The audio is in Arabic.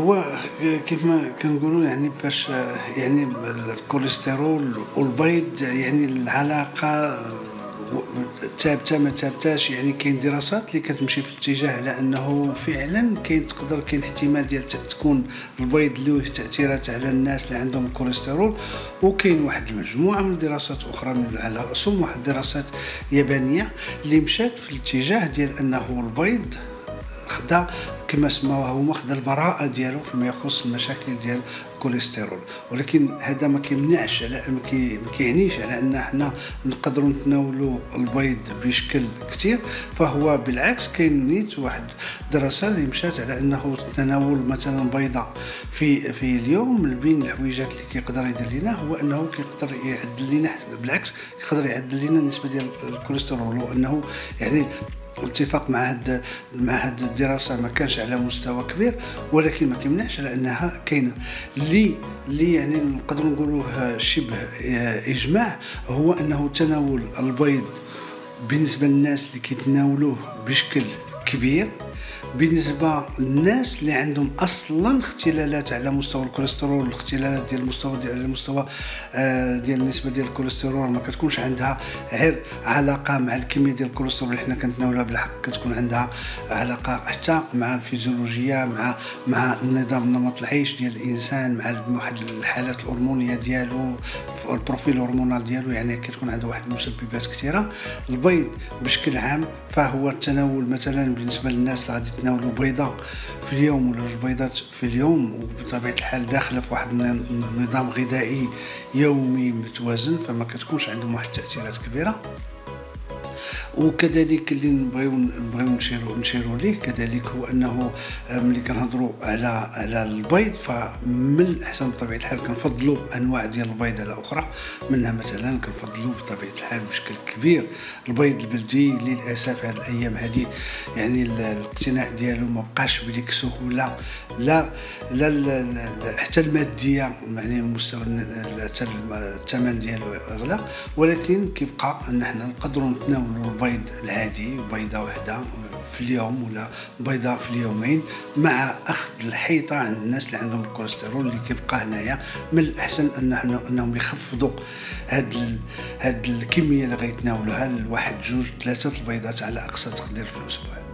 هو كيف ما كنقولوا يعني فاش يعني الكوليسترول والبيض يعني العلاقة ثابته ما ثابتاش يعني كاين دراسات اللي كتمشي في الاتجاه على أنه فعلا كاين تقدر كاين احتمال ديال تكون البيض له تأثيرات على الناس اللي عندهم الكوليسترول وكاين واحد المجموعة من الدراسات أخرى من على رأسهم واحد الدراسات يابانية اللي مشات في الاتجاه ديال أنه البيض خدا كما سماوها هما خدا البراءة ديالو فيما يخص المشاكل ديال الكوليسترول. ولكن هذا ما كيمنعش على ما كيعنيش على أن إحنا نقدروا نتناولوا البيض بشكل كثير فهو بالعكس كاين نيت واحد دراسه اللي مشات على أنه تناول مثلا بيضة في في اليوم بين الحويجات اللي كيقدر يدير لنا هو أنه كيقدر يعدل لنا بالعكس يقدر يعدل لنا النسبة ديال الكوليسترول وأنه يعني الاتفاق مع هاد مع هاد الدراسة ما كانش على مستوى كبير ولكن ما كيمنعش على أنها كاينة. اللي اللي يعني نقدروا نقولوه شبه إجماع هو أنه تناول البيض بالنسبة للناس اللي كيتناولوه بشكل كبير بالنسبة للناس اللي عندهم أصلا اختلالات على مستوى الكوليسترول الاختلالات ديال المستوى ديال المستوى آه، ديال النسبة ديال الكوليسترول ما كتكونش عندها غير علاقة مع الكميه ديال الكوليسترول اللي حنا كنتناولها بالحق كتكون عندها علاقة حتى مع الفيزيولوجيا مع مع النظام نمط العيش ديال الإنسان مع واحد الحالات الهرمونية ديالو ال profil hormonal ديالو يعني كتكون عنده واحد المسببات كثيرة. البيض بشكل عام فهو التناول مثلا بالنسبة للناس اللي غادي يتناولوا بيضة في اليوم ولا جوج بيضات في اليوم وبطبيعة الحال داخلة في واحد النظام غذائي يومي متوازن فما كتكونش عندهم واحد التأثيرات كبيرة. وكذلك اللي نبغيو نبغيو نشيرو نشيرو ليه كذلك هو أنه آه، ملي كنهضروا على على البيض فمن الأحسن بطبيعة الحال كنفضلوا أنواع ديال البيض على أخرى. منها مثلا كنفضلوا بطبيعة الحال بشكل كبير البيض البلدي للأسف هذه الأيام هذه يعني الاقتناء ديالو ما بقاش بديك السهولة. لا لا حتى المادية يعني مستوى حتى الثمن ديالو اغلى ولكن كيبقى أن حنا نقدروا نتناولوا البيض العادي بيضة واحدة في اليوم ولا بيضة في اليومين مع أخذ الحيطة عند الناس اللي عندهم الكوليسترول اللي كيبقى هنايا. من الأحسن أن أنهم يخفضوا هاد هاد الكمية اللي غيتناولوها لواحد جوج ثلاثة البيضات على أقصى تقدير في الأسبوع.